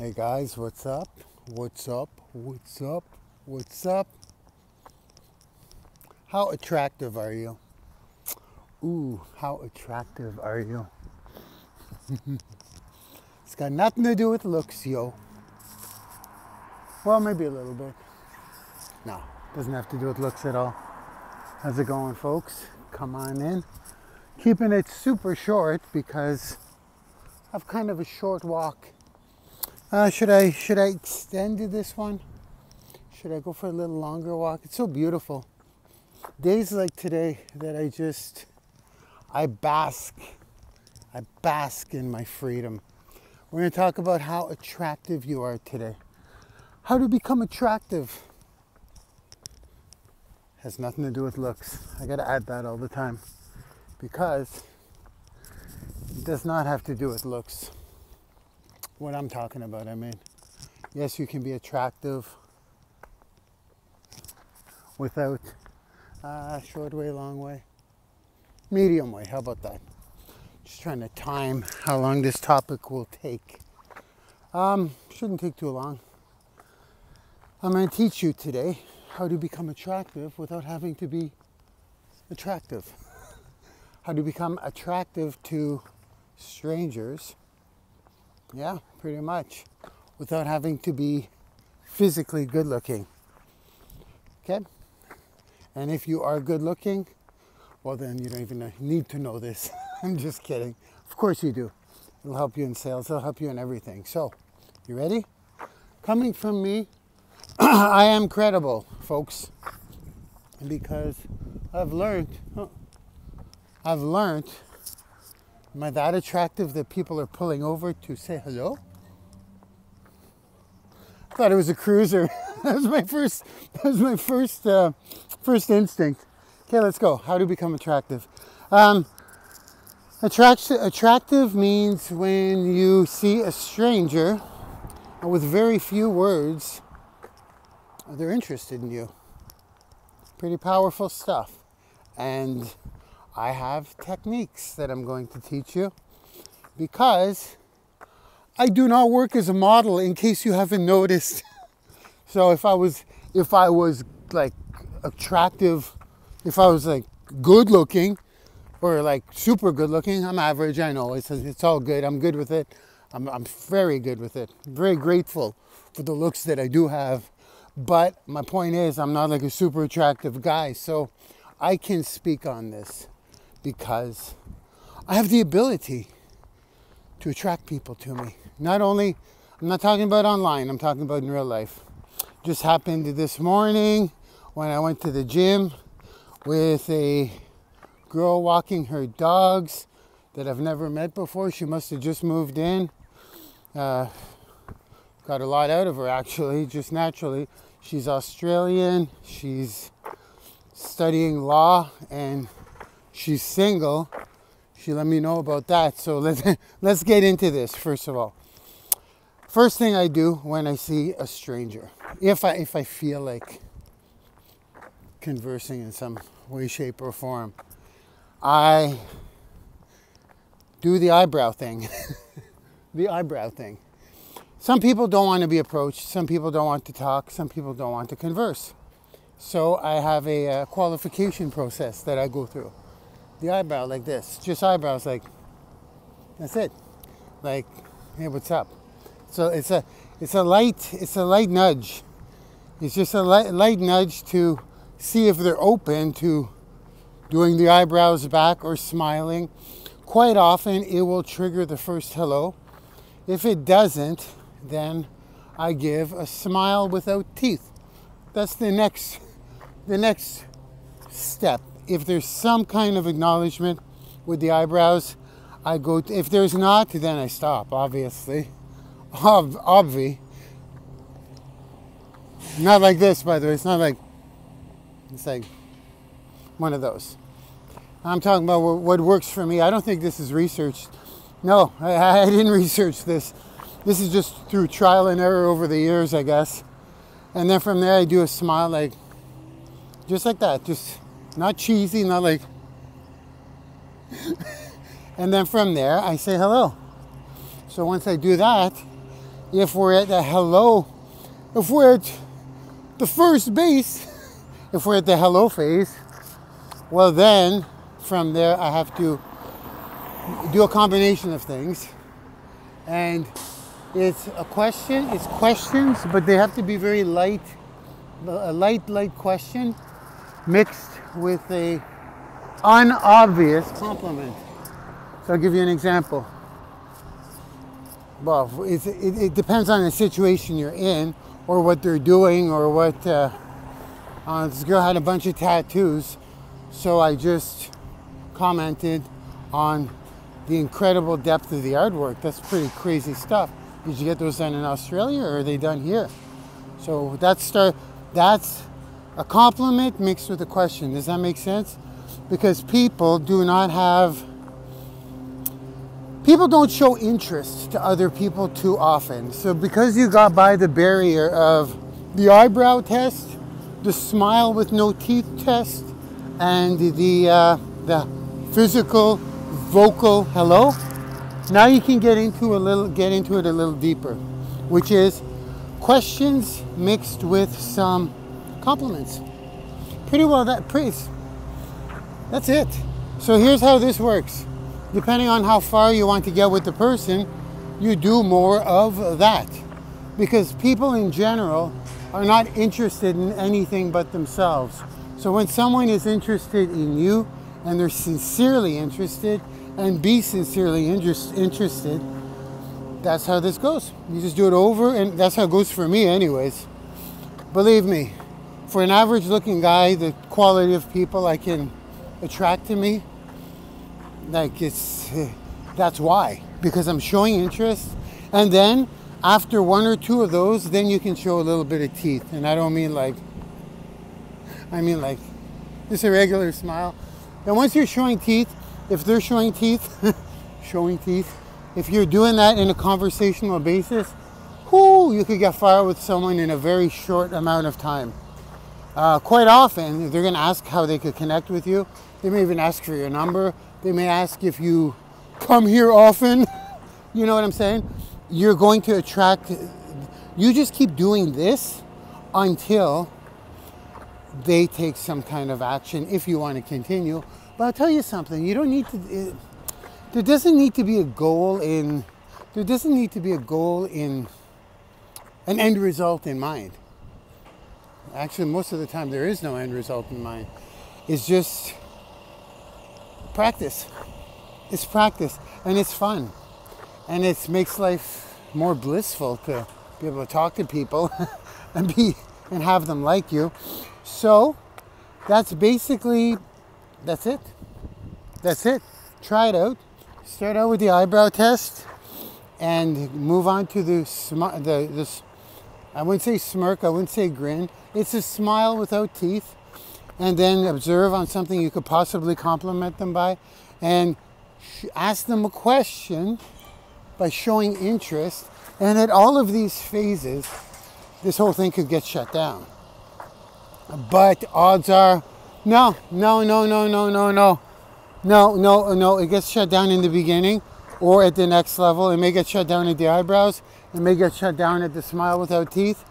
Hey guys, what's up? What's up? What's up? What's up? How attractive are you? Ooh, how attractive are you? it's got nothing to do with looks, yo. Well, maybe a little bit. No, doesn't have to do with looks at all. How's it going, folks? Come on in. Keeping it super short because I've kind of a short walk uh, should I should I extend this one? Should I go for a little longer walk? It's so beautiful. Days like today that I just I bask I bask in my freedom. We're going to talk about how attractive you are today. How to become attractive has nothing to do with looks. I got to add that all the time because it does not have to do with looks what I'm talking about. I mean, yes, you can be attractive without uh, short way, long way, medium way. How about that? Just trying to time how long this topic will take. Um, shouldn't take too long. I'm going to teach you today how to become attractive without having to be attractive. how to become attractive to strangers yeah, pretty much. Without having to be physically good looking. Okay? And if you are good looking, well, then you don't even need to know this. I'm just kidding. Of course you do. It'll help you in sales, it'll help you in everything. So, you ready? Coming from me, I am credible, folks, because I've learned, I've learned Am I that attractive that people are pulling over to say hello? Thought it was a cruiser. that was my first. That was my first uh, first instinct. Okay, let's go. How to become attractive? Um, attract- attractive means when you see a stranger with very few words, they're interested in you. Pretty powerful stuff, and I have techniques that I'm going to teach you because I do not work as a model in case you haven't noticed. so if I was if I was like attractive, if I was like good looking or like super good looking, I'm average, I know. It's it's all good. I'm good with it. I'm I'm very good with it. very grateful for the looks that I do have. But my point is I'm not like a super attractive guy, so I can speak on this because I have the ability to attract people to me. Not only, I'm not talking about online, I'm talking about in real life. Just happened this morning when I went to the gym with a girl walking her dogs that I've never met before. She must have just moved in. Uh, got a lot out of her actually, just naturally. She's Australian. She's studying law and she's single. She let me know about that. So let's let's get into this first of all. First thing I do when I see a stranger, if I if I feel like conversing in some way, shape, or form, I do the eyebrow thing. the eyebrow thing. Some people don't want to be approached. Some people don't want to talk. Some people don't want to converse. So I have a, a qualification process that I go through the eyebrow like this, just eyebrows like that's it. Like, hey, what's up? So it's a it's a light it's a light nudge. It's just a light, light nudge to see if they're open to doing the eyebrows back or smiling. Quite often it will trigger the first hello. If it doesn't, then I give a smile without teeth. That's the next the next step if there's some kind of acknowledgement with the eyebrows, I go. To, if there's not, then I stop. Obviously, Ob- obvi. Not like this, by the way. It's not like. It's like one of those. I'm talking about what, works for me. I don't think this is researched. No, I, I didn't research this. This is just through trial and error over the years, I guess. And then from there, I do a smile, like just like that. Just not cheesy, not like. and then from there, I say hello. So once I do that, if we're at the hello, if we're at the first base, if we're at the hello phase, well, then from there I have to do a combination of things. And it's a question, it's questions, but they have to be very light, a light, light question mixed with a unobvious compliment. So I'll give you an example. Well, it, it, depends on the situation you're in, or what they're doing, or what. Uh, uh, this girl had a bunch of tattoos, so I just commented on the incredible depth of the artwork. That's pretty crazy stuff. Did you get those done in Australia, or are they done here? So that's start. That's a compliment mixed with a question. Does that make sense? Because people do not have people don't show interest to other people too often. So because you got by the barrier of the eyebrow test, the smile with no teeth test, and the uh, the physical vocal hello, now you can get into a little get into it a little deeper, which is questions mixed with some compliments. Pretty well that praise. That's it. So here's how this works depending on how far you want to get with the person, you do more of that. Because people in general are not interested in anything but themselves. So when someone is interested in you and they're sincerely interested and be sincerely interest, interested, that's how this goes. You just do it over, and that's how it goes for me, anyways. Believe me, for an average looking guy, the quality of people I can attract to me like it's that's why because I'm showing interest, and then after one or two of those, then you can show a little bit of teeth, and I don't mean like I mean like just a regular smile. And once you're showing teeth, if they're showing teeth, showing teeth, if you're doing that in a conversational basis, whoo, you could get far with someone in a very short amount of time. Uh, quite often, they're going to ask how they could connect with you. They may even ask for your number. They may ask if you come here often. you know what I'm saying? You're going to attract, you just keep doing this until they take some kind of action if you want to continue. But I'll tell you something, you don't need to, it, there doesn't need to be a goal in, there doesn't need to be a goal in an end result in mind. Actually, most of the time there is no end result in mind. It's just practice. It's practice and it's fun. And it makes life more blissful to be able to talk to people and be and have them like you. So that's basically that's it. That's it. Try it out. Start out with the eyebrow test and move on to the sm- the this I wouldn't say smirk, I wouldn't say grin. It's a smile without teeth and then observe on something you could possibly compliment them by and ask them a question by showing interest. And at all of these phases, this whole thing could get shut down. But odds are, no, no, no, no, no, no, no. No, no, no. It gets shut down in the beginning or at the next level. It may get shut down at the eyebrows. It may get shut down at the smile without teeth.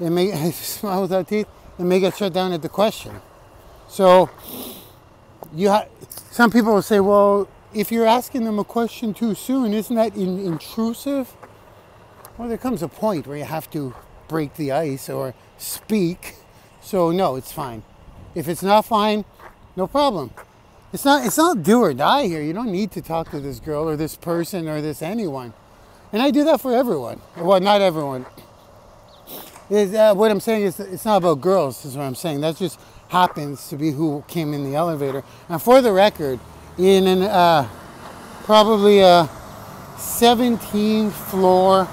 It may smile without teeth. It may get shut down at the question. So you ha- some people will say, well, if you're asking them a question too soon, isn't that in- intrusive? Well, there comes a point where you have to break the ice or speak. So no, it's fine. If it's not fine, no problem. It's not it's not do or die here. You don't need to talk to this girl or this person or this anyone. And I do that for everyone. Well, not everyone. Uh, what I'm saying is it's not about girls, is what I'm saying. That just happens to be who came in the elevator. And for the record, in an uh, probably a 17 floor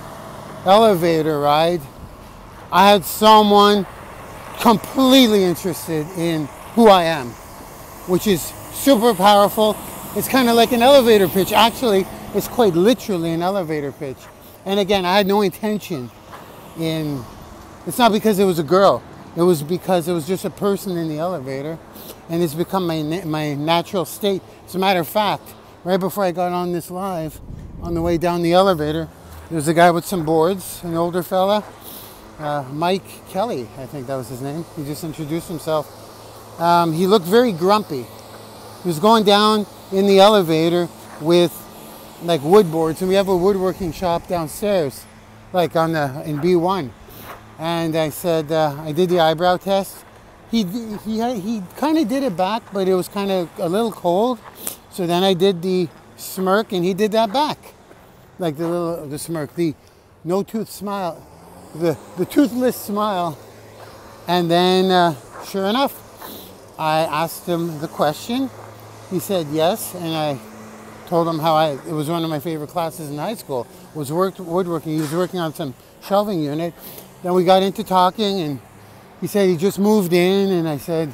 elevator ride, I had someone completely interested in who I am, which is super powerful. It's kind of like an elevator pitch. Actually, it's quite literally an elevator pitch. And again, I had no intention in, it's not because it was a girl. It was because it was just a person in the elevator, and it's become my my natural state. As a matter of fact, right before I got on this live, on the way down the elevator, there's a guy with some boards, an older fella, uh, Mike Kelly, I think that was his name. He just introduced himself. Um, he looked very grumpy. He was going down in the elevator with like wood boards, and we have a woodworking shop downstairs, like on the in B1. And I said uh, I did the eyebrow test. He he he kind of did it back, but it was kind of a little cold. So then I did the smirk, and he did that back, like the little the smirk, the no tooth smile, the the toothless smile. And then, uh, sure enough, I asked him the question. He said yes, and I told him how I it was one of my favorite classes in high school was worked woodworking. He was working on some shelving unit. Then we got into talking, and he said he just moved in, and I said,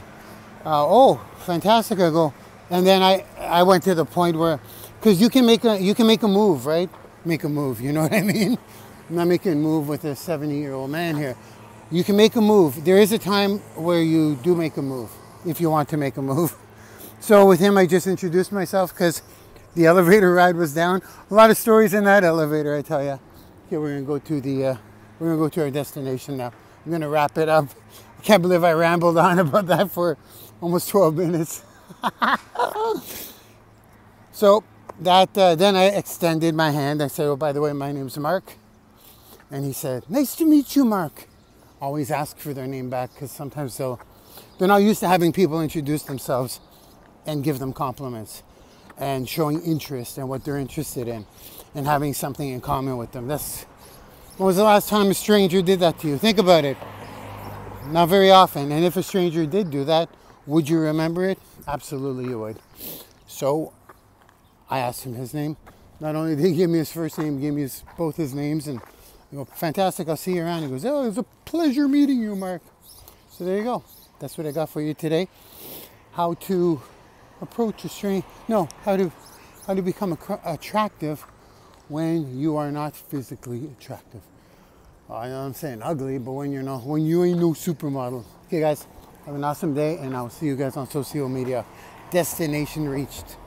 uh, "Oh, fantastic!" I go, and then I I went to the point where because you can make a you can make a move, right? Make a move. You know what I mean? I'm not making a move with a 70 year old man here. You can make a move. There is a time where you do make a move if you want to make a move. So with him, I just introduced myself because the elevator ride was down. A lot of stories in that elevator, I tell you. Here we're gonna go to the uh, we're gonna go to our destination now. I'm gonna wrap it up. I can't believe I rambled on about that for almost 12 minutes. so that uh, then I extended my hand. I said, "Oh, by the way, my name's Marc," and he said, "Nice to meet you, Marc." Always ask for their name back because sometimes they'll they're not used to having people introduce themselves and give them compliments and showing interest in what they're interested in and having something in common with them. That's when was the last time a stranger did that to you? Think about it. Not very often. And if a stranger did do that, would you remember it? Absolutely you would. So I asked him his name. Not only did he give me his first name, he gave me his, both his names and I go, fantastic, I'll see you around. He goes, Oh, it was a pleasure meeting you, Marc. So there you go. That's what I got for you today. How to approach a stranger. No, how to how to become attractive when you are not physically attractive. Uh, I know I'm saying ugly, but when you're not, when you ain't no supermodel. Okay, guys, have an awesome day, and I'll see you guys on social media. Destination reached.